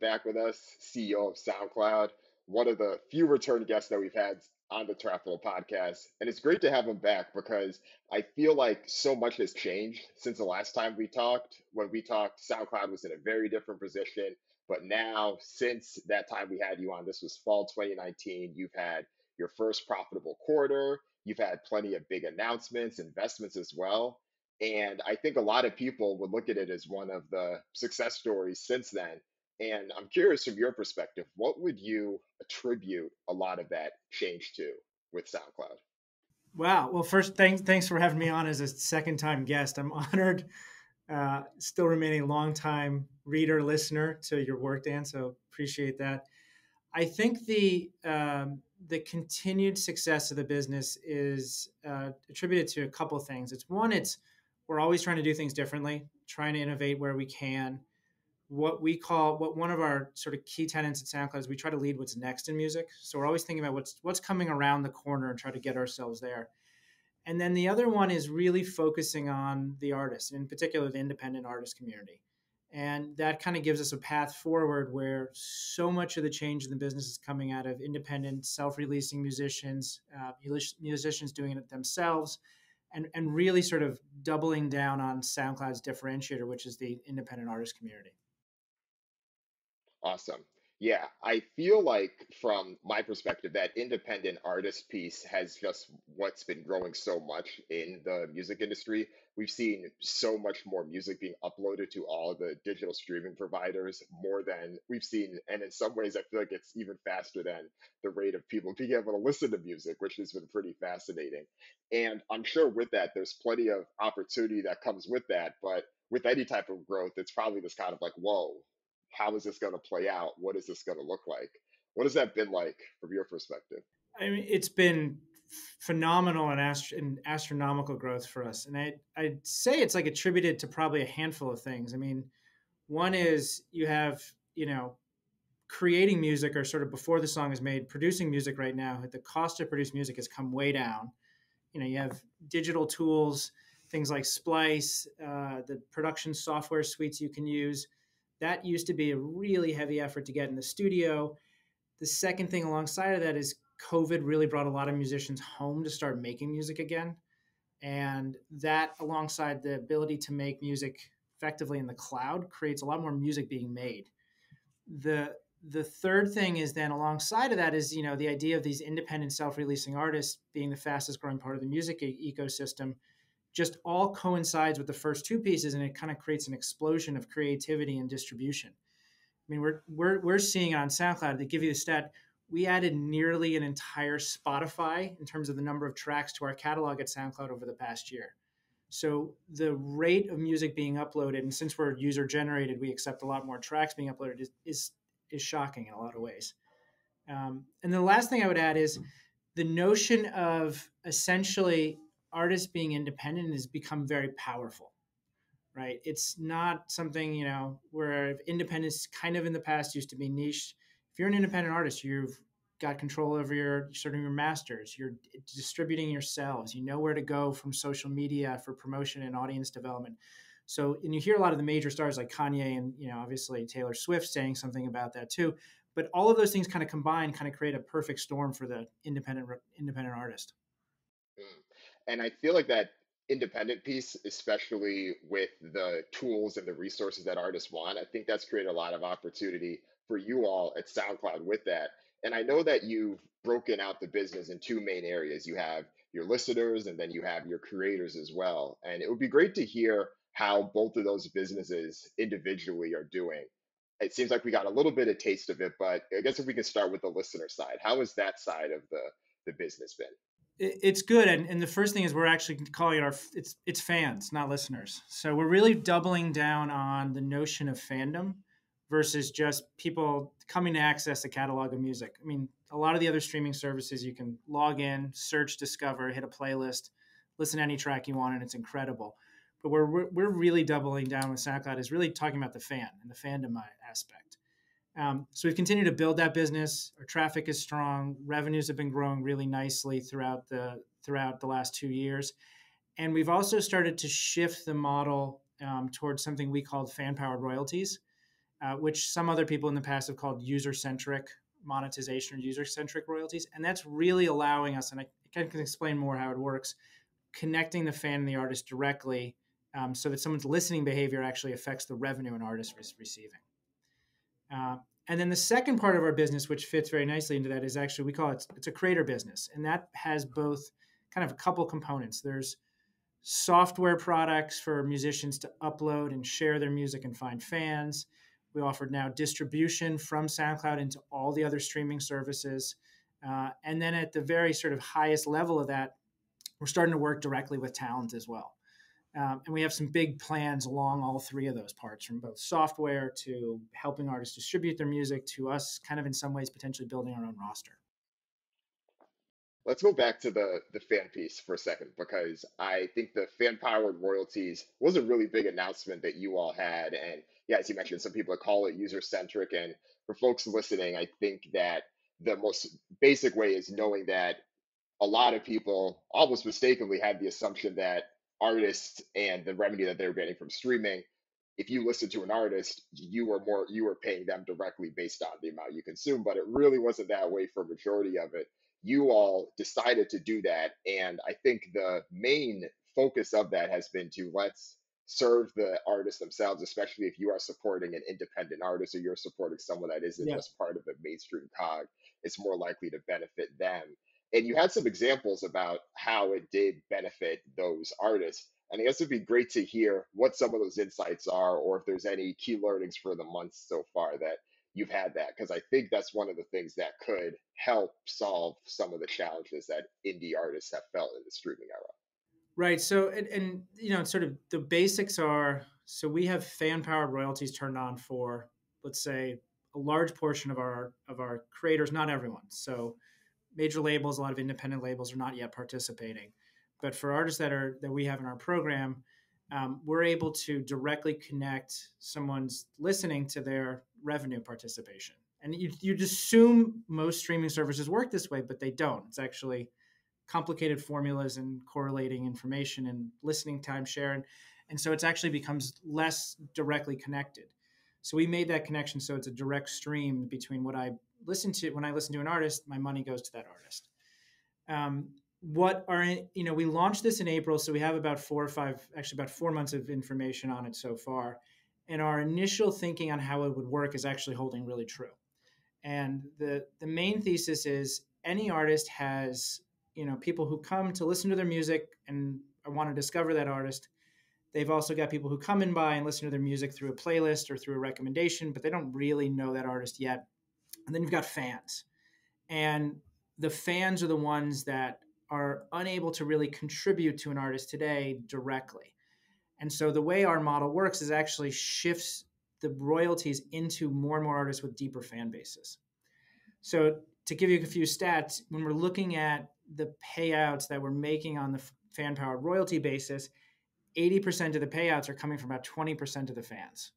Back with us, CEO of SoundCloud, one of the few return guests that we've had on the Trapital podcast. And it's great to have him back because I feel like so much has changed since the last time we talked. When we talked, SoundCloud was in a very different position. But now, since that time we had you on, this was fall 2019, you've had your first profitable quarter. You've had plenty of big announcements, investments as well. And I think a lot of people would look at it as one of the success stories since then. And I'm curious from your perspective, what would you attribute a lot of that change to with SoundCloud? Wow. Well, first, thanks thanks for having me on as a second time guest. I'm honored. Uh, still remaining a long time reader, listener to your work, Dan. So appreciate that. I think the um, the continued success of the business is uh, attributed to a couple things. It's one, it's we're always trying to do things differently, trying to innovate where we can. What we call what one of our sort of key tenants at SoundCloud is we try to lead what's next in music. So we're always thinking about what's what's coming around the corner and try to get ourselves there. And then the other one is really focusing on the artist, in particular the independent artist community. And that kind of gives us a path forward where so much of the change in the business is coming out of independent, self releasing musicians, uh, musicians doing it themselves, and, and really sort of doubling down on SoundCloud's differentiator, which is the independent artist community. Awesome. Yeah, I feel like from my perspective, that independent artist piece has just what's been growing so much in the music industry. We've seen so much more music being uploaded to all the digital streaming providers, more than we've seen. And in some ways, I feel like it's even faster than the rate of people being able to listen to music, which has been pretty fascinating. And I'm sure with that, there's plenty of opportunity that comes with that. But with any type of growth, it's probably this kind of like, whoa, how is this going to play out? What is this going to look like? What has that been like from your perspective? I mean, it's been phenomenal and, ast- astronomical growth for us. And I, I'd say it's like attributed to probably a handful of things. I mean, one is you have, you know, creating music or sort of before the song is made, producing music right now, the cost to produce music has come way down. You know, you have digital tools, things like Splice, uh, the production software suites you can use that used to be a really heavy effort to get in the studio. The second thing alongside of that is COVID really brought a lot of musicians home to start making music again. And that, alongside the ability to make music effectively in the cloud, creates a lot more music being made. The the third thing is then alongside of that is you know the idea of these independent self-releasing artists being the fastest growing part of the music e- ecosystem just all coincides with the first two pieces and it kind of creates an explosion of creativity and distribution. I mean, we're, we're, we're seeing on SoundCloud, to give you the stat, we added nearly an entire Spotify in terms of the number of tracks to our catalog at SoundCloud over the past year. So the rate of music being uploaded, and since we're user generated, we accept a lot more tracks being uploaded, is, is, is shocking in a lot of ways. Um, and the last thing I would add is the notion of essentially artists being independent has become very powerful right? It's not something you know where independence kind of in the past used to be niche. If you're an independent artist you've got control over your sort of your masters you're distributing yourselves you know where to go from social media for promotion and audience development. So and you hear a lot of the major stars like kanye and you know obviously taylor swift saying something about that too but all of those things kind of combine kind of create a perfect storm for the independent independent artist. And I feel like that independent piece, especially with the tools and the resources that artists want, I think that's created a lot of opportunity for you all at SoundCloud with that. And I know that you've broken out the business in two main areas. You have your listeners and then you have your creators as well. And it would be great to hear how both of those businesses individually are doing. It seems like we got a little bit of taste of it, but I guess if we can start with the listener side, how has that side of the the business been? It's good and, and the first thing is we're actually calling it our it's it's fans not listeners. So we're really doubling down on the notion of fandom versus just people coming to access a catalog of music. I mean a lot of the other streaming services you can log in search discover hit a playlist listen to any track you want and it's incredible. But we're we're really doubling down with soundcloud is really talking about the fan and the fandom aspect um, so we've continued to build that business. Our traffic is strong. Revenues have been growing really nicely throughout the throughout the last two years, and we've also started to shift the model um, towards something we called fan powered royalties. uh, which some other people in the past have called user centric monetization or user centric royalties. And that's really allowing us, and I can explain more how it works, connecting the fan and the artist directly um, so that someone's listening behavior actually affects the revenue an artist is receiving. Uh, and then the second part of our business, which fits very nicely into that, is actually we call it it's a creator business, and that has both kind of a couple components. There's software products for musicians to upload and share their music and find fans. We offered now distribution from SoundCloud into all the other streaming services. Uh, and then at the very sort of highest level of that, we're starting to work directly with talent as well. Um, and we have some big plans along all three of those parts from both software to helping artists distribute their music to us, kind of in some ways, potentially building our own roster. Let's go back to the the fan piece for a second because I think the fan powered royalties was a really big announcement that you all had. And yeah, as you mentioned, some people call it user centric. And for folks listening, I think that the most basic way is knowing that a lot of people almost mistakenly had the assumption that artists and the revenue that they were getting from streaming if you listen to an artist you were more you were paying them directly based on the amount you consume but it really wasn't that way for a majority of it you all decided to do that and i think the main focus of that has been to let's serve the artists themselves especially if you are supporting an independent artist or you're supporting someone that isn't yeah. just part of the mainstream cog it's more likely to benefit them and you had some examples about how it did benefit those artists. And I guess it'd be great to hear what some of those insights are, or if there's any key learnings for the months so far that you've had that, because I think that's one of the things that could help solve some of the challenges that indie artists have felt in the streaming era. Right. So, and, and you know, sort of the basics are so we have fan powered royalties turned on for, let's say, a large portion of our of our creators, not everyone. So major labels, a lot of independent labels are not yet participating. But for artists that are that we have in our program, um, we're able to directly connect someone's listening to their revenue participation. And you, you'd assume most streaming services work this way, but they don't. It's actually complicated formulas and correlating information and listening time share. And, and so it's actually becomes less directly connected. So we made that connection so it's a direct stream between what I listen to when I listen to an artist, my money goes to that artist. Um, what are you know we launched this in April, so we have about four or five, actually about four months of information on it so far, and our initial thinking on how it would work is actually holding really true. And the the main thesis is any artist has you know people who come to listen to their music and want to discover that artist. They've also got people who come in by and listen to their music through a playlist or through a recommendation, but they don't really know that artist yet and then you've got fans. And the fans are the ones that are unable to really contribute to an artist today directly. And so the way our model works is actually shifts the royalties into more and more artists with deeper fan bases. So to give you a few stats, when we're looking at the payouts that we're making on the fan powered royalty basis, 80% of the payouts are coming from about 20% of the fans.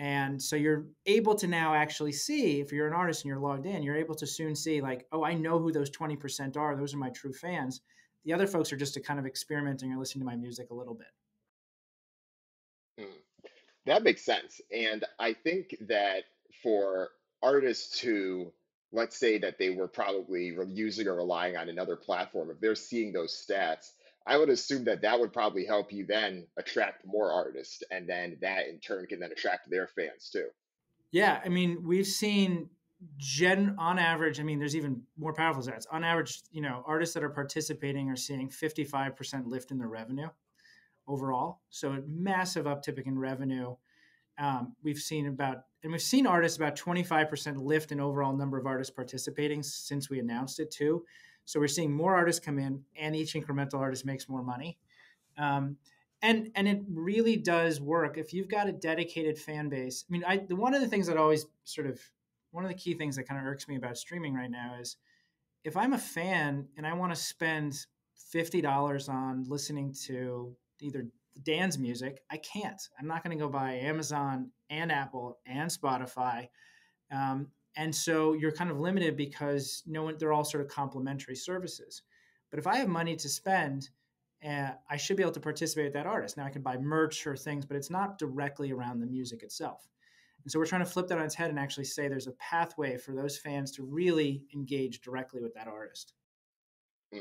And so you're able to now actually see, if you're an artist and you're logged in, you're able to soon see, like, oh, I know who those 20% are. Those are my true fans. The other folks are just kind of experimenting or listening to my music a little bit. Mm, that makes sense. And I think that for artists who, let's say that they were probably using or relying on another platform, if they're seeing those stats, I would assume that that would probably help you then attract more artists, and then that in turn can then attract their fans too. Yeah, I mean, we've seen gen on average. I mean, there's even more powerful stats. On average, you know, artists that are participating are seeing 55% lift in their revenue overall. So a massive uptick in revenue. Um, we've seen about, and we've seen artists about 25% lift in overall number of artists participating since we announced it too. So we're seeing more artists come in, and each incremental artist makes more money. Um, and and it really does work if you've got a dedicated fan base. I mean, I the one of the things that always sort of one of the key things that kind of irks me about streaming right now is if I'm a fan and I want to spend fifty dollars on listening to either Dan's music, I can't. I'm not going to go buy Amazon and Apple and Spotify. Um, and so you're kind of limited because no one they're all sort of complementary services but if i have money to spend uh, i should be able to participate with that artist now i can buy merch or things but it's not directly around the music itself And so we're trying to flip that on its head and actually say there's a pathway for those fans to really engage directly with that artist. Mm.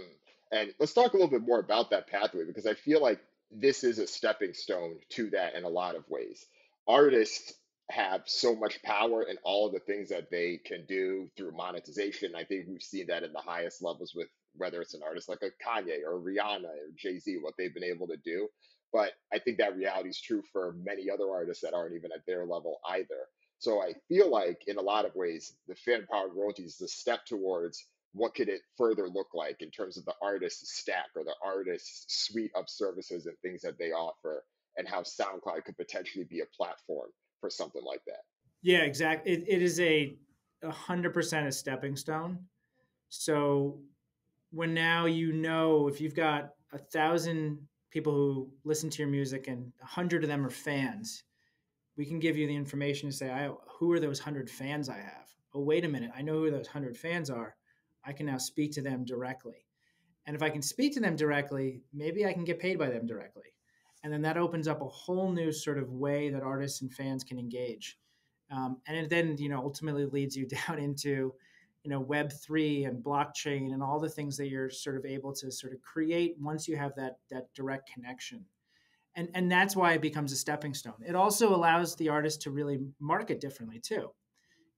And let's talk a little bit more about that pathway because I feel like this is a stepping stone to that in a lot of ways. Artists have so much power in all of the things that they can do through monetization. I think we've seen that in the highest levels with whether it's an artist like a Kanye or Rihanna or Jay Z, what they've been able to do. But I think that reality is true for many other artists that aren't even at their level either. So I feel like in a lot of ways, the fan powered royalties is a step towards what could it further look like in terms of the artist stack or the artist suite of services and things that they offer and how SoundCloud could potentially be a platform for something like that. Yeah, exactly. It, it is a hundred percent a stepping stone. So when now you know if you've got a thousand people who listen to your music and a hundred of them are fans, we can give you the information to say, I, who are those hundred fans I have? Oh, wait a minute. I know who those hundred fans are. I can now speak to them directly. And if I can speak to them directly, maybe I can get paid by them directly. And then that opens up a whole new sort of way that artists and fans can engage. Um, and it then, you know, ultimately leads you down into, you know, Web three and blockchain and all the things that you're sort of able to sort of create once you have that that direct connection. And and that's why it becomes a stepping stone. It also allows the artist to really market differently too.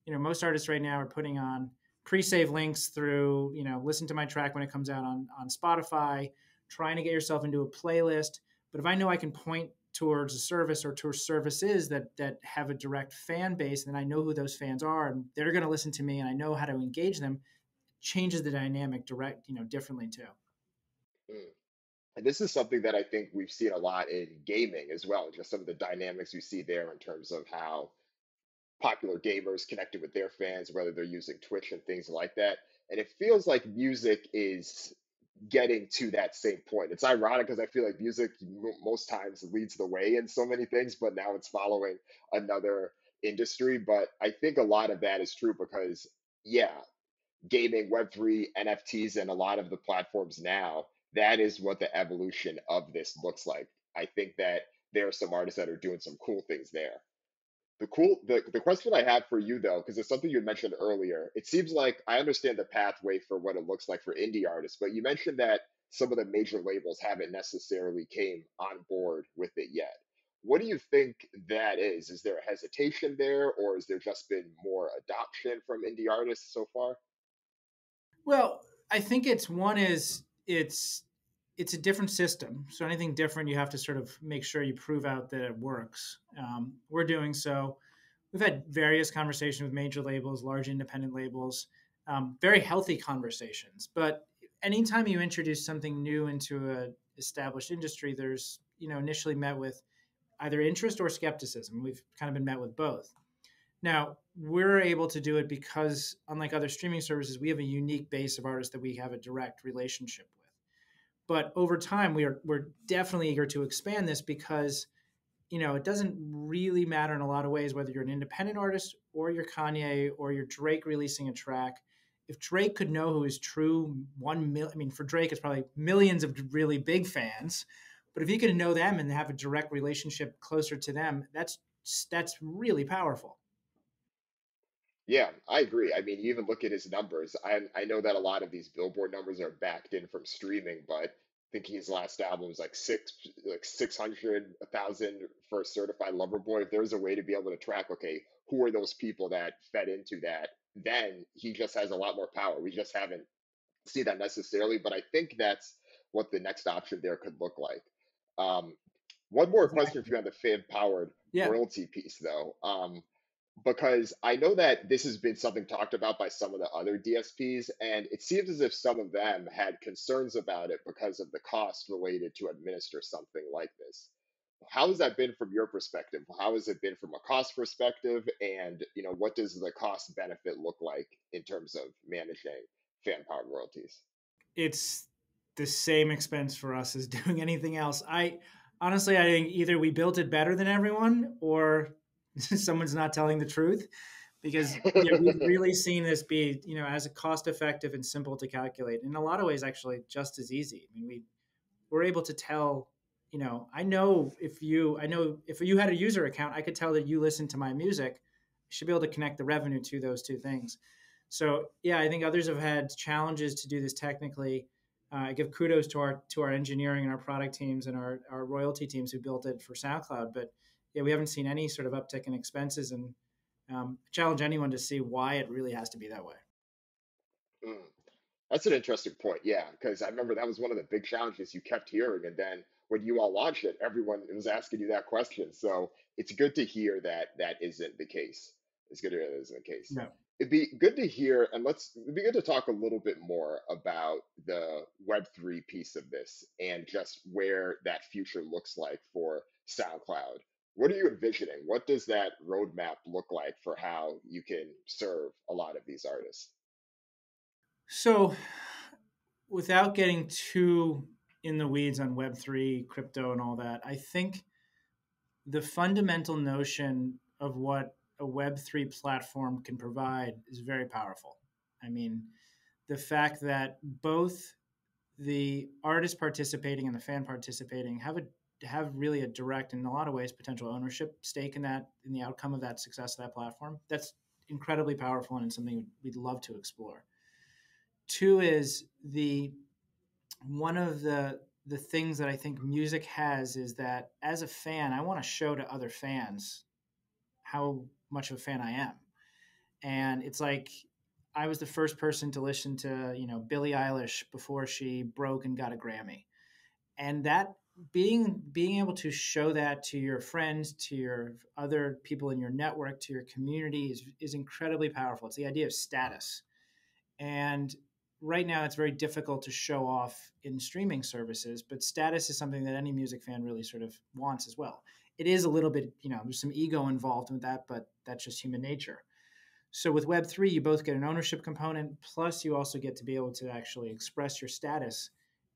You know, most artists right now are putting on pre-save links through, you know, listen to my track when it comes out on on Spotify, trying to get yourself into a playlist but if I know I can point towards a service or towards services that that have a direct fan base, and I know who those fans are, and they're going to listen to me, and I know how to engage them, changes the dynamic direct, you know, differently too. Mm. And this is something that I think we've seen a lot in gaming as well. Just some of the dynamics you see there in terms of how popular gamers connected with their fans, whether they're using Twitch and things like that. And it feels like music is getting to that same point. It's ironic because I feel like music most times leads the way in so many things, but now it's following another industry. But I think a lot of that is true because, yeah, gaming, Web3, NFTs, and a lot of the platforms now, that is what the evolution of this looks like. I think that there are some artists that are doing some cool things there. The cool the, the question I have for you though, because it's something you mentioned earlier, it seems like I understand the pathway for what it looks like for indie artists, but you mentioned that some of the major labels haven't necessarily came on board with it yet. What do you think that is? Is there a hesitation there, or has there just been more adoption from indie artists so far? Well, I think it's one is it's it's a different system. So anything different, you have to sort of make sure you prove out that it works. Um, we're doing so. We've had various conversations with major labels, large independent labels, um, very healthy conversations. But anytime you introduce something new into a established industry, there's you know initially met with either interest or skepticism. We've kind of been met with both. Now, we're able to do it because, unlike other streaming services, we have a unique base of artists that we have a direct relationship with. But over time, we are we're definitely eager to expand this because you know it doesn't really matter in a lot of ways whether you're an independent artist or you're Kanye or you're Drake releasing a track. If Drake could know who is true one mil, I mean, for Drake, it's probably millions of really big fans. But if he could know them and have a direct relationship closer to them, that's that's really powerful. Yeah, I agree. I mean, you even look at his numbers. I I know that a lot of these Billboard numbers are backed in from streaming, but thinking his last album was like six, like six hundred, thousand for a certified lover boy. If there's a way to be able to track, okay, who are those people that fed into that, then he just has a lot more power. We just haven't seen that necessarily, but I think that's what the next option there could look like. Um, one more question for you on the fan powered yeah. royalty piece, though. Um, because I know that this has been something talked about by some of the other DSPs, and it seems as if some of them had concerns about it because of the cost related to administer something like this. How has that been from your perspective? How has it been from a cost perspective, and you know what does the cost benefit look like in terms of managing fan powered royalties? It's the same expense for us as doing anything else. I honestly, I think either we built it better than everyone, or someone's not telling the truth because we've really seen this be you know as a cost effective and simple to calculate in a lot of ways actually just as easy i mean we we're able to tell you know i know if you i know if you had a user account i could tell that you listen to my music should be able to connect the revenue to those two things. So yeah, I think others have had challenges to do this technically. Uh, I give kudos to our to our engineering and our product teams and our, our royalty teams who built it for SoundCloud. But yeah, we haven't seen any sort of uptick in expenses, and um, challenge anyone to see why it really has to be that way. Mm. That's an interesting point. Yeah, because I remember that was one of the big challenges you kept hearing, and then when you all launched it, everyone was asking you that question. So it's good to hear that that isn't the case. It's good to hear that isn't the case. No. It'd be good to hear, and let's it'd be good to talk a little bit more about the Web three piece of this and just where that future looks like for SoundCloud. What are you envisioning? What does that roadmap look like for how you can serve a lot of these artists? So, without getting too in the weeds on Web3, crypto, and all that, I think the fundamental notion of what a Web3 platform can provide is very powerful. I mean, the fact that both the artist participating and the fan participating have a have really a direct in a lot of ways potential ownership stake in that in the outcome of that success of that platform that's incredibly powerful and something we'd love to explore Two is the one of the the things that I think music has is that as a fan, I want to show to other fans how much of a fan I am. And it's like I was the first person to listen to, you know, Billie Eilish before she broke and got a Grammy. And that being being able to show that to your friends, to your other people in your network, to your community is is incredibly powerful. It's the idea of status. And right now it's very difficult to show off in streaming services, but status is something that any music fan really sort of wants as well. It is a little bit, you know, there's some ego involved with that, but that's just human nature. So with Web3, you both get an ownership component, plus you also get to be able to actually express your status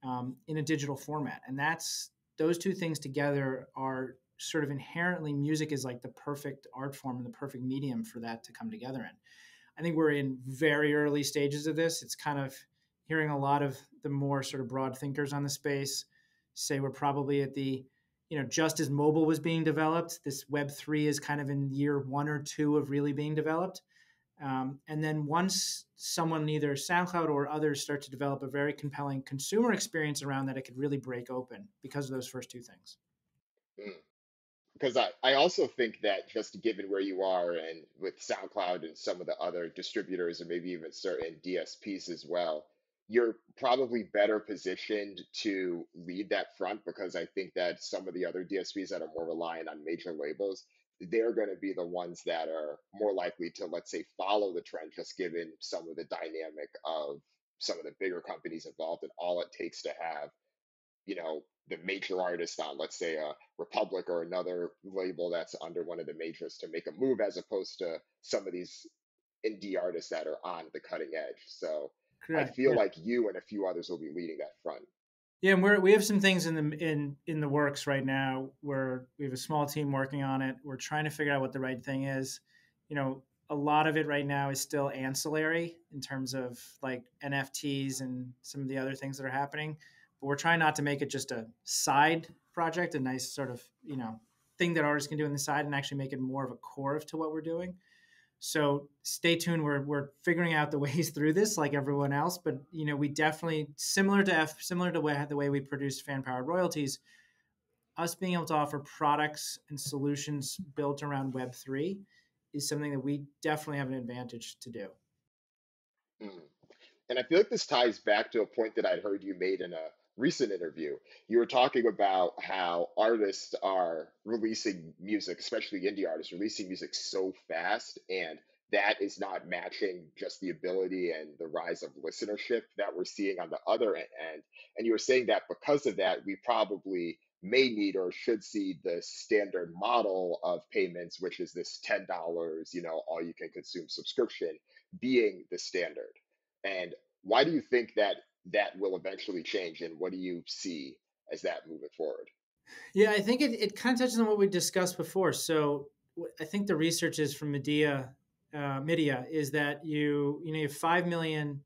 um, in a digital format. And that's those two things together are sort of inherently music is like the perfect art form and the perfect medium for that to come together in. I think we're in very early stages of this. It's kind of hearing a lot of the more sort of broad thinkers on the space say we're probably at the, you know, just as mobile was being developed, this Web three is kind of in year one or two of really being developed. Um, and then once someone, either SoundCloud or others, start to develop a very compelling consumer experience around that, it could really break open because of those first two things. Mm because I, I also think that just given where you are and with SoundCloud and some of the other distributors and maybe even certain DSPs as well, you're probably better positioned to lead that front because I think that some of the other DSPs that are more reliant on major labels, they're going to be the ones that are more likely to, let's say, follow the trend, just given some of the dynamic of some of the bigger companies involved and all it takes to have you know the major artist on let's say a republic or another label that's under one of the majors to make a move as opposed to some of these indie artists that are on the cutting edge so Correct. i feel yeah. like you and a few others will be leading that front yeah and we're we have some things in the in in the works right now where we have a small team working on it. We're trying to figure out what the right thing is. You know a lot of it right now is still ancillary in terms of like nfts and some of the other things that are happening. But we're trying not to make it just a side project, a nice sort of you know thing that artists can do on the side, and actually make it more of a core to what we're doing. So stay tuned. We're we're figuring out the ways through this, like everyone else. But you know, we definitely similar to F, similar to way, the way we produce fan powered royalties. Us being able to offer products and solutions built around Web three is something that we definitely have an advantage to do. Mm. And I feel like this ties back to a point that I'd heard you made in a recent interview, you were talking about how artists are releasing music, especially indie artists, releasing music so fast, and that is not matching just the ability and the rise of listenership that we're seeing on the other end. And you were saying that because of that, we probably may need or should see the standard model of payments, which is this $10, you know, all you can consume subscription being the standard. And why do you think that that will eventually change and what do you see as that moving forward yeah i think it, it kind of touches on what we discussed before so i think the research is from MIDiA uh, MIDiA is that you you know you have 5 million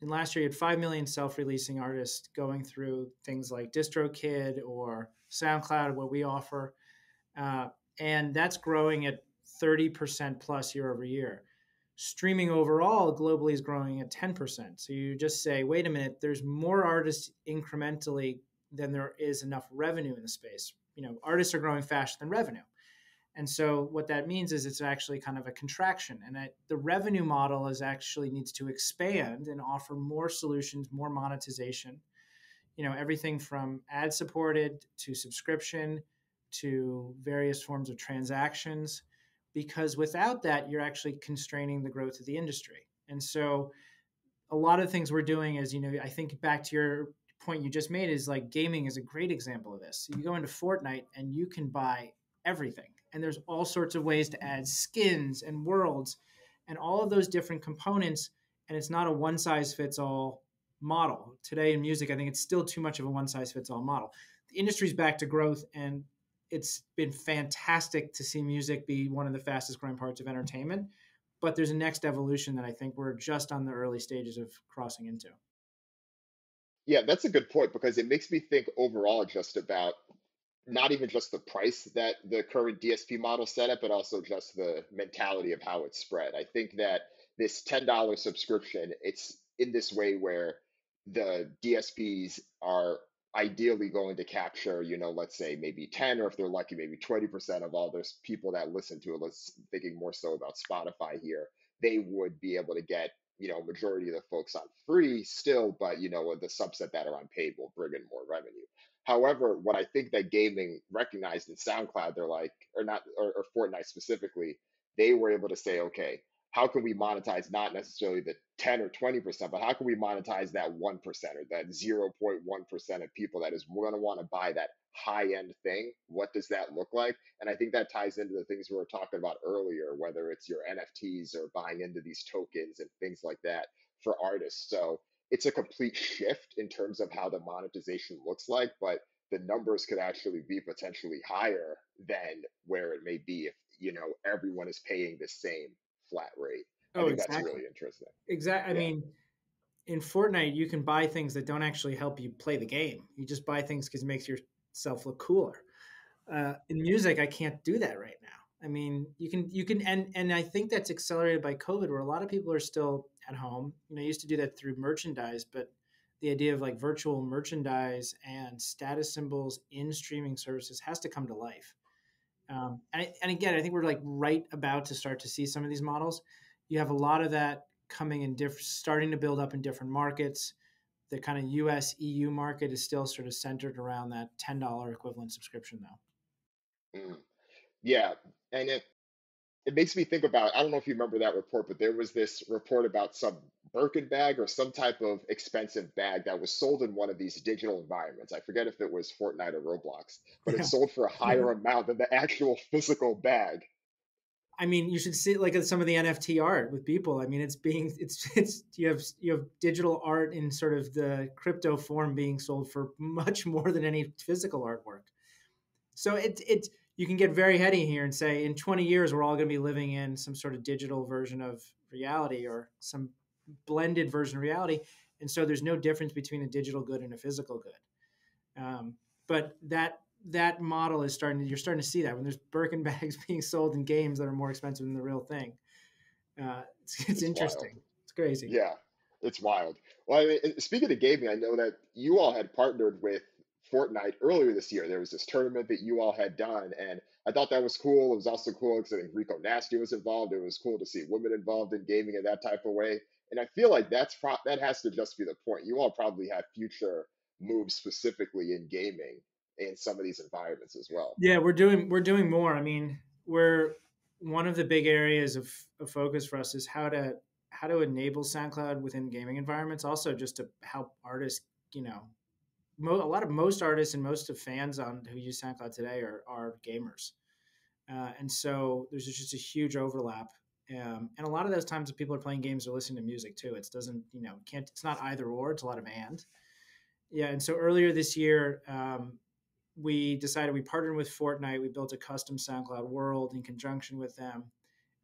and last year you had 5 million self-releasing artists going through things like distrokid or soundcloud what we offer uh, and that's growing at 30% plus year over year. Streaming overall globally is growing at 10%. So you just say, wait a minute, there's more artists incrementally than there is enough revenue in the space. You know, artists are growing faster than revenue. And so what that means is it's actually kind of a contraction. And I, the revenue model is actually needs to expand and offer more solutions, more monetization. You know, everything from ad supported to subscription to various forms of transactions because without that you're actually constraining the growth of the industry. And so a lot of things we're doing is, you know, I think back to your point you just made is like gaming is a great example of this. You go into Fortnite and you can buy everything and there's all sorts of ways to add skins and worlds and all of those different components and it's not a one size fits all model today in music i think it's still too much of a one size fits all model the industry's back to growth and it's been fantastic to see music be one of the fastest growing parts of entertainment but there's a next evolution that i think we're just on the early stages of crossing into yeah that's a good point because it makes me think overall just about not even just the price that the current DSP model set up, but also just the mentality of how it's spread. I think that this $10 subscription, it's in this way where the DSPs are ideally going to capture, you know, let's say maybe 10 or if they're lucky, maybe 20% of all those people that listen to it. Let's thinking more so about Spotify here. They would be able to get, you know, majority of the folks on free still, but you know, the subset that are on paid will bring in more revenue. However, what I think that gaming recognized in SoundCloud, they're like, or not, or, or Fortnite specifically, they were able to say, okay, how can we monetize not necessarily the 10 or 20%, but how can we monetize that 1% or that 0.1% of people that is going to want to buy that high end thing? What does that look like? And I think that ties into the things we were talking about earlier, whether it's your NFTs or buying into these tokens and things like that for artists. So it's a complete shift in terms of how the monetization looks like, but the numbers could actually be potentially higher than where it may be if you know everyone is paying the same flat rate. I oh, think exactly. that's really interesting. Exactly. Yeah. I mean, in Fortnite, you can buy things that don't actually help you play the game. You just buy things because it makes yourself look cooler. Uh, in music, I can't do that right now. I mean, you can you can and and I think that's accelerated by COVID, where a lot of people are still at home. You know, I used to do that through merchandise, but the idea of like virtual merchandise and status symbols in streaming services has to come to life. Um, and, and again, I think we're like right about to start to see some of these models. You have a lot of that coming in different, starting to build up in different markets. The kind of US EU market is still sort of centered around that $10 equivalent subscription, though. Mm. Yeah, and it it makes me think about I don't know if you remember that report, but there was this report about some Birkin bag or some type of expensive bag that was sold in one of these digital environments. I forget if it was Fortnite or Roblox, but yeah. it sold for a higher amount than the actual physical bag. I mean, you should see like some of the NFT art with people. I mean, it's being it's it's you have you have digital art in sort of the crypto form being sold for much more than any physical artwork. So it it you can get very heady here and say in 20 years we're all going to be living in some sort of digital version of reality or some blended version of reality and so there's no difference between a digital good and a physical good um, but that that model is starting to, you're starting to see that when there's birkin bags being sold in games that are more expensive than the real thing uh, it's, it's, it's interesting wild. it's crazy yeah it's wild well I mean, speaking of gaming i know that you all had partnered with Fortnite earlier this year. There was this tournament that you all had done, and I thought that was cool. It was also cool because I think Rico Nasty was involved. It was cool to see women involved in gaming in that type of way. And I feel like that's pro- that has to just be the point. You all probably have future moves specifically in gaming in some of these environments as well. Yeah, we're doing we're doing more. I mean, we're one of the big areas of, of focus for us is how to how to enable SoundCloud within gaming environments. Also, just to help artists, you know, mo- a lot of most artists and most of fans on who use SoundCloud today are are gamers, uh, and so there's just a huge overlap. Um, and a lot of those times, people are playing games or listening to music too. It doesn't, you know, can't. It's not either or. It's a lot of and. Yeah, and so earlier this year, um, we decided we partnered with Fortnite. We built a custom SoundCloud world in conjunction with them.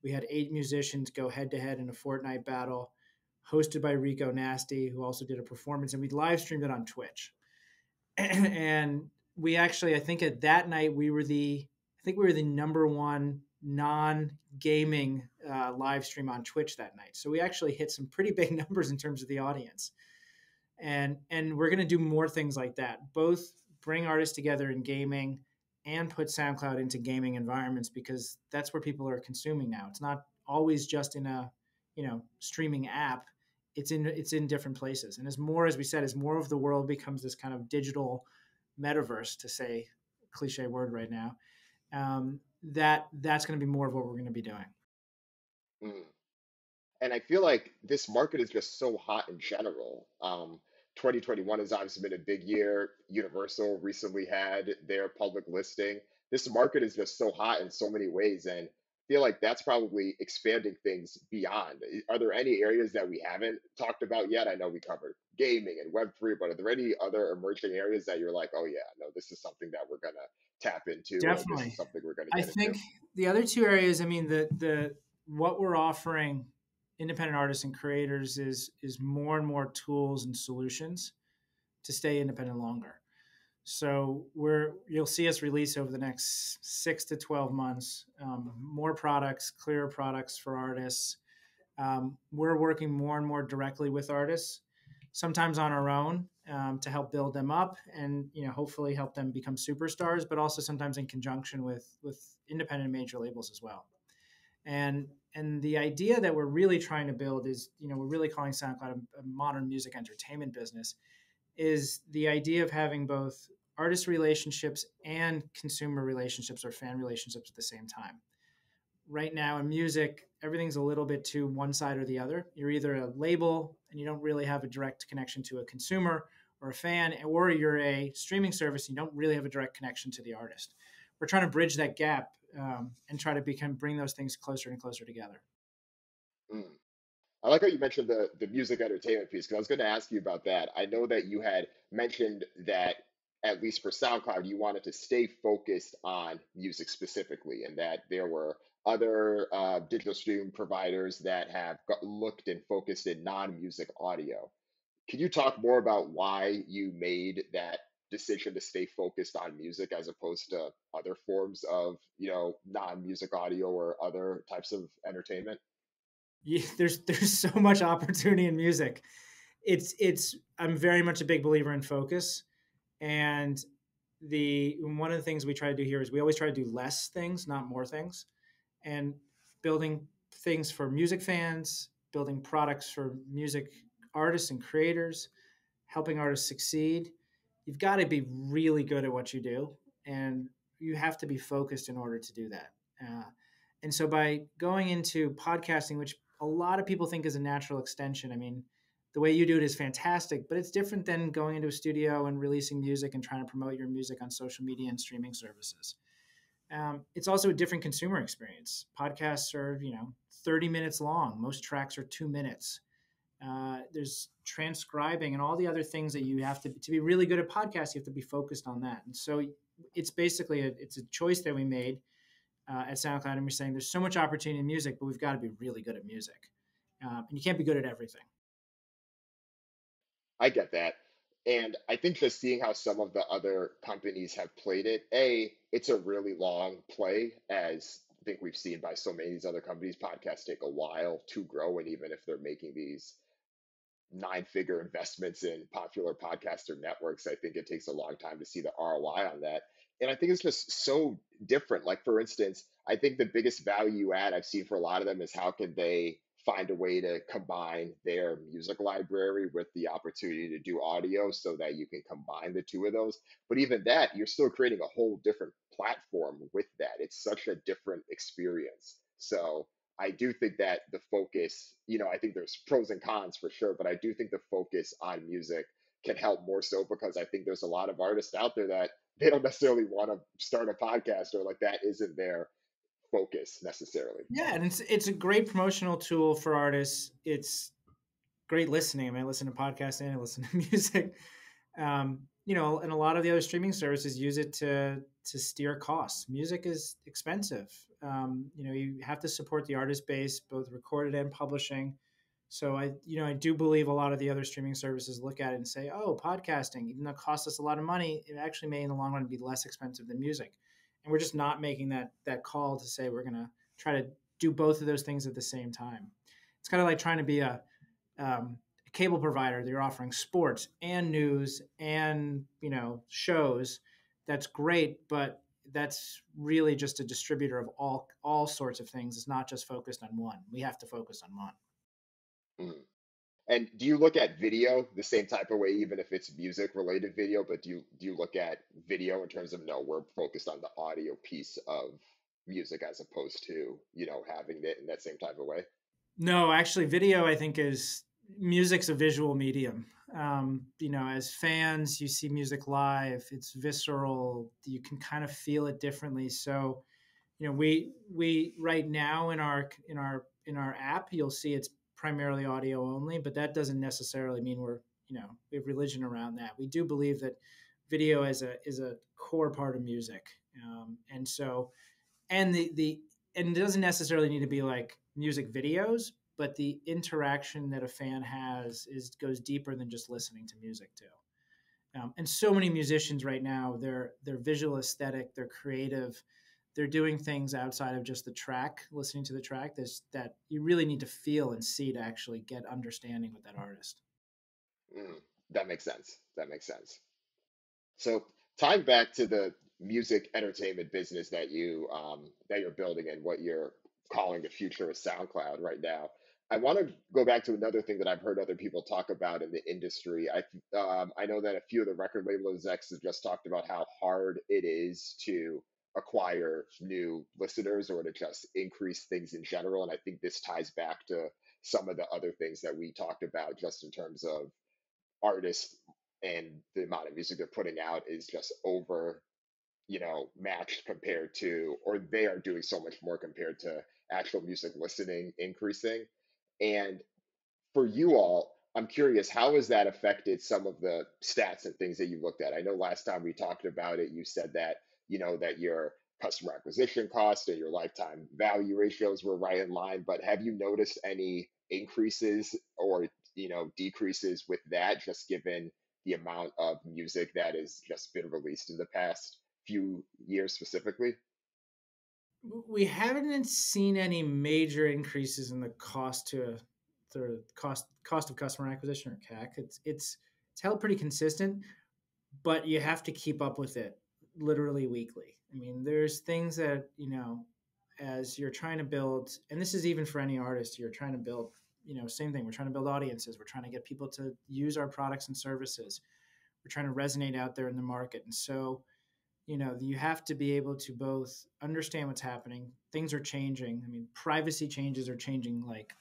We had eight musicians go head to head in a Fortnite battle, hosted by Rico Nasty, who also did a performance, and we live streamed it on Twitch. and we actually, I think at that night we were the, I think we were the number one non-gaming uh, live stream on Twitch that night. So we actually hit some pretty big numbers in terms of the audience, and and we're going to do more things like that. Both bring artists together in gaming and put SoundCloud into gaming environments because that's where people are consuming now. It's not always just in a you know streaming app. It's in it's in different places, and as more as we said, as more of the world becomes this kind of digital metaverse, to say cliche word right now. Um, that that's going to be more of what we're going to be doing. Mm. And I feel like this market is just so hot in general. Um, 2021 has obviously been a big year. Universal recently had their public listing. This market is just so hot in so many ways, and I feel like that's probably expanding things beyond. Are there any areas that we haven't talked about yet? I know we covered gaming and Web3, but are there any other emerging areas that you're like, oh yeah, no, this is something that we're gonna tap into. Definitely, something we're going to. I think into. the other two areas. I mean, the the what we're offering independent artists and creators is is more and more tools and solutions to stay independent longer. So we're you'll see us release over the next six to twelve months um, more products, clearer products for artists. Um, we're working more and more directly with artists, sometimes on our own, um, to help build them up and you know hopefully help them become superstars but also sometimes in conjunction with with independent major labels as well. And and the idea that we're really trying to build is you know we're really calling soundcloud a, a modern music entertainment business is the idea of having both artist relationships and consumer relationships or fan relationships at the same time right now in music everything's a little bit to one side or the other you're either a label and you don't really have a direct connection to a consumer or a fan, or you're a streaming service and you don't really have a direct connection to the artist. We're trying to bridge that gap um, and try to become bring those things closer and closer together. Mm. I like how you mentioned the the music entertainment piece because I was going to ask you about that. I know that you had mentioned that at least for SoundCloud, you wanted to stay focused on music specifically, and that there were other uh, digital streaming providers that have got, looked and focused in non-music audio. Can you talk more about why you made that decision to stay focused on music as opposed to other forms of, you know, non-music audio or other types of entertainment? Yeah, there's there's so much opportunity in music. It's it's I'm very much a big believer in focus, and the one of the things we try to do here is we always try to do less things, not more things, and building things for music fans, building products for music artists and creators, helping artists succeed, you've got to be really good at what you do, and you have to be focused in order to do that. Uh, and so, by going into podcasting, which a lot of people think is a natural extension, I mean, the way you do it is fantastic, but it's different than going into a studio and releasing music and trying to promote your music on social media and streaming services. Um, it's also a different consumer experience. Podcasts are, you know, 30 minutes long. Most tracks are two minutes. Uh, there's transcribing and all the other things that you have to to be really good at podcasts. You have to be focused on that. And so it's basically a, it's a choice that we made uh, at SoundCloud, and we're saying there's so much opportunity in music, but we've got to be really good at music, uh, and you can't be good at everything. I get that. And I think just seeing how some of the other companies have played it, A, it's a really long play, as I think we've seen by so many of these other companies. Podcasts take a while to grow, and even if they're making these nine figure investments in popular podcaster networks, I think it takes a long time to see the ROI on that. And I think it's just so different. Like, for instance, I think the biggest value add I've seen for a lot of them is how can they find a way to combine their music library with the opportunity to do audio so that you can combine the two of those. But even that, you're still creating a whole different platform with that. It's such a different experience. So I do think that the focus, you know, I think there's pros and cons for sure, but I do think the focus on music can help more so because I think there's a lot of artists out there that they don't necessarily want to start a podcast or like that isn't their focus necessarily. Yeah, and it's it's a great promotional tool for artists. It's great listening. I mean, I listen to podcasts and I listen to music. Um, you know, and a lot of the other streaming services use it to to steer costs. Music is expensive. Um, you know, you have to support the artist base, both recorded and publishing. So I, you know, I do believe a lot of the other streaming services look at it and say, "Oh, podcasting, even though it costs us a lot of money, it actually may in the long run be less expensive than music." And we're just not making that that call to say we're going to try to do both of those things at the same time. It's kind of like trying to be a, um, cable provider that you're offering sports and news and you know shows. That's great, but that's really just a distributor of all all sorts of things. It's not just focused on one. We have to focus on one. Mm. And do you look at video the same type of way, even if it's music related video? But do you do you look at video in terms of no, we're focused on the audio piece of music as opposed to you know having it in that same type of way? No, actually, video I think is music's a visual medium. Um, you know, as fans, you see music live; it's visceral. You can kind of feel it differently. So, you know, we we right now in our in our in our app, you'll see it's primarily audio only, but that doesn't necessarily mean we're you know we have religion around that. We do believe that video is a is a core part of music, um, and so and the the and it doesn't necessarily need to be like music videos, but the interaction that a fan has is goes deeper than just listening to music too. Um, and so many musicians right now, they're they're visual aesthetic, they're creative, they're doing things outside of just the track, listening to the track. There's that you really need to feel and see to actually get understanding with that artist. Mm, that makes sense. That makes sense. So tying back to the music entertainment business that you um, that you're building and what you're calling the future of SoundCloud right now. I want to go back to another thing that I've heard other people talk about in the industry. I um, I know that a few of the record label execs have just talked about how hard it is to acquire new listeners or to just increase things in general. And I think this ties back to some of the other things that we talked about just in terms of artists and the amount of music they're putting out is just over you know matched compared to or they are doing so much more compared to actual music listening increasing and for you all i'm curious how has that affected some of the stats and things that you looked at i know last time we talked about it you said that you know that your customer acquisition cost and your lifetime value ratios were right in line but have you noticed any increases or you know decreases with that just given the amount of music that has just been released in the past few years specifically we haven't seen any major increases in the cost to the cost cost of customer acquisition or CAC. It's it's it's held pretty consistent, but you have to keep up with it literally weekly. I mean, there's things that, you know, as you're trying to build, and this is even for any artist, you're trying to build, you know, same thing. We're trying to build audiences. We're trying to get people to use our products and services. We're trying to resonate out there in the market. And so, you know, you have to be able to both understand what's happening. Things are changing. I mean, privacy changes are changing like,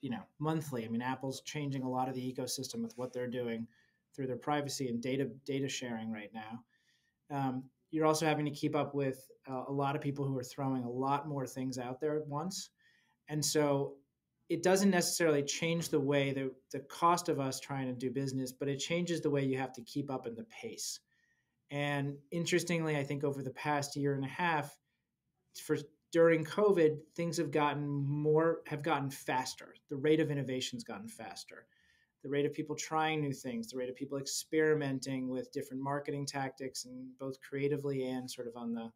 you know, monthly. I mean, Apple's changing a lot of the ecosystem with what they're doing through their privacy and data data sharing right now. Um, you're also having to keep up with uh, a lot of people who are throwing a lot more things out there at once, and so it doesn't necessarily change the way the the cost of us trying to do business, but it changes the way you have to keep up in the pace. And interestingly, I think over the past year and a half, for during COVID, things have gotten more have gotten faster. The rate of innovation's gotten faster. The rate of people trying new things, the rate of people experimenting with different marketing tactics, and both creatively and sort of on the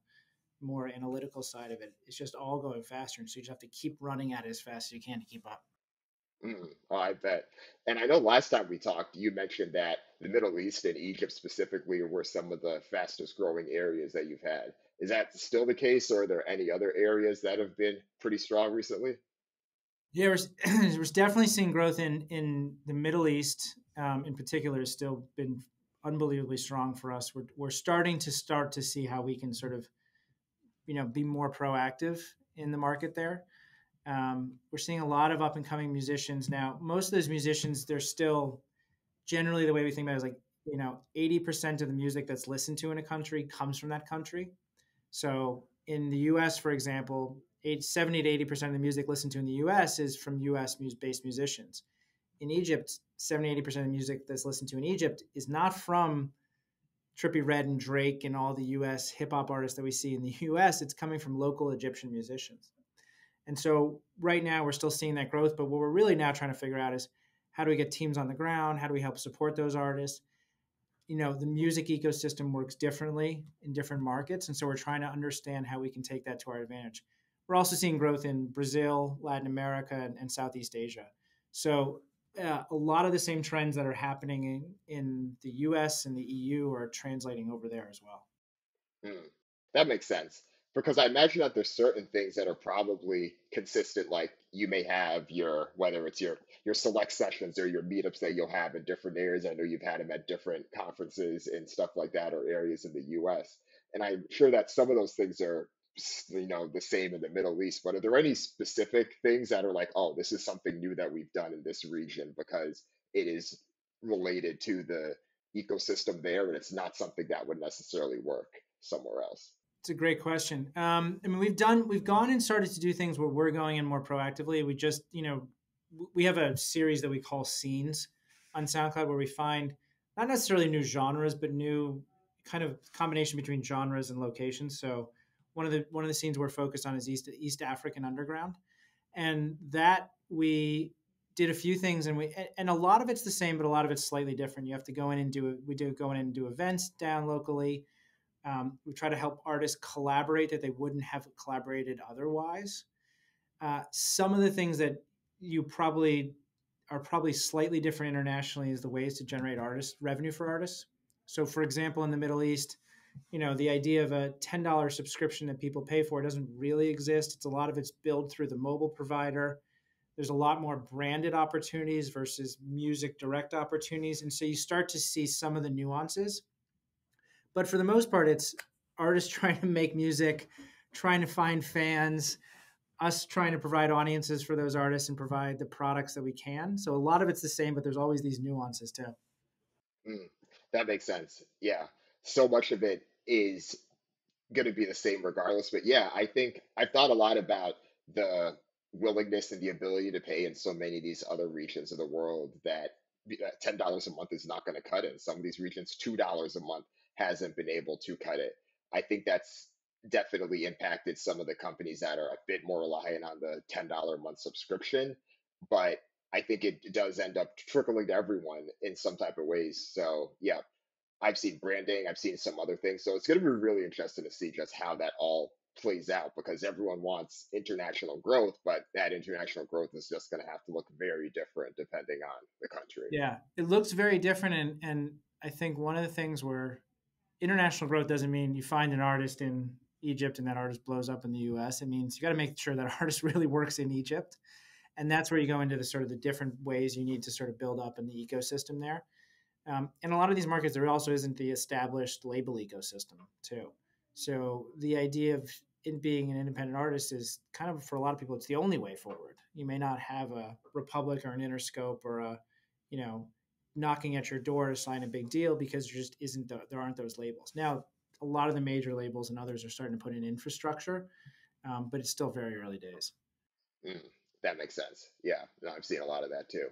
more analytical side of it, it's just all going faster. And so you just have to keep running at it as fast as you can to keep up. Mm, oh, I bet. And I know last time we talked, you mentioned that the Middle East and Egypt specifically were some of the fastest growing areas that you've had. Is that still the case, or are there any other areas that have been pretty strong recently? Yeah, we're, we're definitely seeing growth in in the Middle East, um, in particular, has still been unbelievably strong for us. We're we're starting to start to see how we can sort of, you know, be more proactive in the market there. Um, we're seeing a lot of up and coming musicians now. Most of those musicians, they're still generally the way we think about it is like, you know, 80% of the music that's listened to in a country comes from that country. So in the US, for example, 70 to 80% of the music listened to in the US is from US based musicians. In Egypt, 70 80% of the music that's listened to in Egypt is not from Trippie Redd and Drake and all the US hip hop artists that we see in the US. It's coming from local Egyptian musicians. And so right now we're still seeing that growth, but what we're really now trying to figure out is how do we get teams on the ground? How do we help support those artists? you know the music ecosystem works differently in different markets and so we're trying to understand how we can take that to our advantage we're also seeing growth in brazil latin america and, and southeast asia so uh, a lot of the same trends that are happening in, in the us and the eu are translating over there as well Mm, that makes sense. Because I imagine that there's certain things that are probably consistent, like you may have your, whether it's your your select sessions or your meetups that you'll have in different areas. I know you've had them at different conferences and stuff like that, or areas in the U.S. And I'm sure that some of those things are, you know, the same in the Middle East. But are there any specific things that are like, oh, this is something new that we've done in this region because it is related to the ecosystem there, and it's not something that would necessarily work somewhere else? It's a great question. Um, I mean, we've done, we've gone and started to do things where we're going in more proactively. We just, you know, we have a series that we call scenes on SoundCloud where we find not necessarily new genres, but new kind of combination between genres and locations. So one of the one of the scenes we're focused on is East East African underground, and that we did a few things and we and a lot of it's the same, but a lot of it's slightly different. You have to go in and do we do go in and do events down locally um, we try to help artists collaborate that they wouldn't have collaborated otherwise. Uh, some of the things that you probably are probably slightly different internationally is the ways to generate artist revenue for artists. So, for example, in the Middle East, you know, the idea of a ten dollars subscription that people pay for doesn't really exist. It's a lot of it's billed through the mobile provider. There's a lot more branded opportunities versus music direct opportunities, and so you start to see some of the nuances but for the most part, it's artists trying to make music, trying to find fans, us trying to provide audiences for those artists and provide the products that we can. So a lot of it's the same, but there's always these nuances too. Mm, that makes sense. Yeah. So much of it is going to be the same regardless. But yeah, I think I've thought a lot about the willingness and the ability to pay in so many of these other regions of the world that that $10 a month is not going to cut it. In some of these regions, $2 a month hasn't been able to cut it. I think that's definitely impacted some of the companies that are a bit more reliant on the $10 a month subscription. But I think it does end up trickling to everyone in some type of ways. So, yeah, I've seen branding, I've seen some other things. So, it's going to be really interesting to see just how that all plays out because everyone wants international growth, but that international growth is just going to have to look very different depending on the country. Yeah, it looks very different. And, and I think one of the things where international growth doesn't mean you find an artist in Egypt and that artist blows up in the US. It means you got to make sure that artist really works in Egypt. And that's where you go into the sort of the different ways you need to sort of build up in the ecosystem there. Um, in a lot of these markets, there also isn't the established label ecosystem too. So the idea of it being an independent artist is kind of for a lot of people, it's the only way forward. You may not have a Republic or an Interscope or a, you know, knocking at your door to sign a big deal because there just isn't the, there aren't those labels now a lot of the major labels and others are starting to put in infrastructure um, but it's still very early days Mm, that makes sense. Yeah, no, I've seen a lot of that too.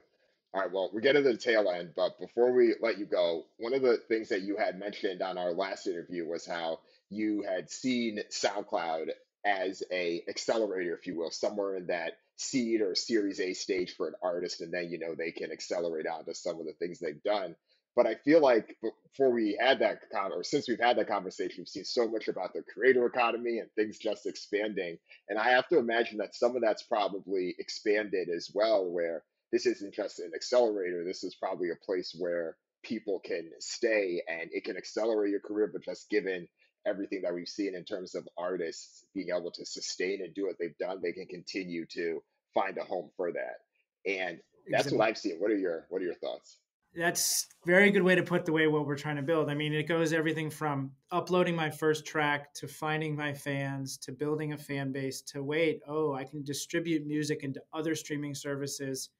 All right, well, we're getting to the tail end, but before we let you go, one of the things that you had mentioned on our last interview was how you had seen SoundCloud as a accelerator, if you will, somewhere in that seed or Series A stage for an artist, and then you know they can accelerate on to some of the things they've done. But I feel like before we had that con or since we've had that conversation, we've seen so much about the creator economy and things just expanding. And I have to imagine that some of that's probably expanded as well, where this isn't just an accelerator. This is probably a place where people can stay and it can accelerate your career, but just given everything that we've seen in terms of artists being able to sustain and do what they've done, they can continue to find a home for that. And that's what I've seen. What are your what are your thoughts? that's very good way to put the way what we're trying to build i mean it goes everything from uploading my first track to finding my fans to building a fan base to wait oh i can distribute music into other streaming services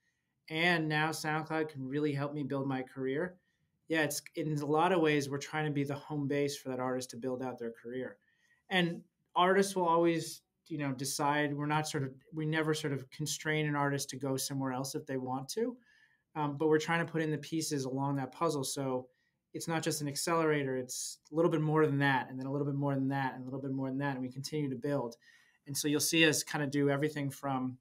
and now SoundCloud can really help me build my career. Yeah, it's in a lot of ways we're trying to be the home base for that artist to build out their career. And artists will always, you know, decide we're not sort of we never sort of constrain an artist to go somewhere else if they want to. Um, but we're trying to put in the pieces along that puzzle so it's not just an accelerator, it's a little bit more than that, and then a little bit more than that, and a little bit more than that, and we continue to build. And so you'll see us kind of do everything from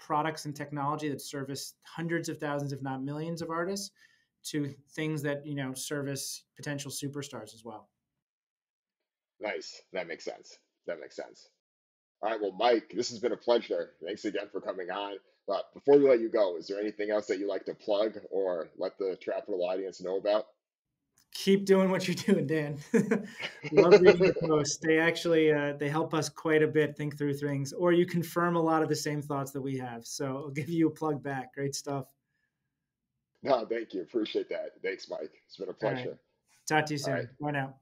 products and technology that service hundreds of thousands, if not millions, of artists to things that you know service potential superstars as well. Nice. That makes sense. That makes sense. All right. Well, Mike, this has been a pleasure. Thanks again for coming on. But before we let you go, is there anything else that you'd like to plug or let the Trapital audience know about? Keep doing what you're doing, Dan. Love reading the posts. They actually uh, they help us quite a bit think through things, or you confirm a lot of the same thoughts that we have. So I'll give you a plug back. Great stuff. No, thank you. Appreciate that. Thanks, Mike. It's been a pleasure. Talk to you soon. Right. Bye now.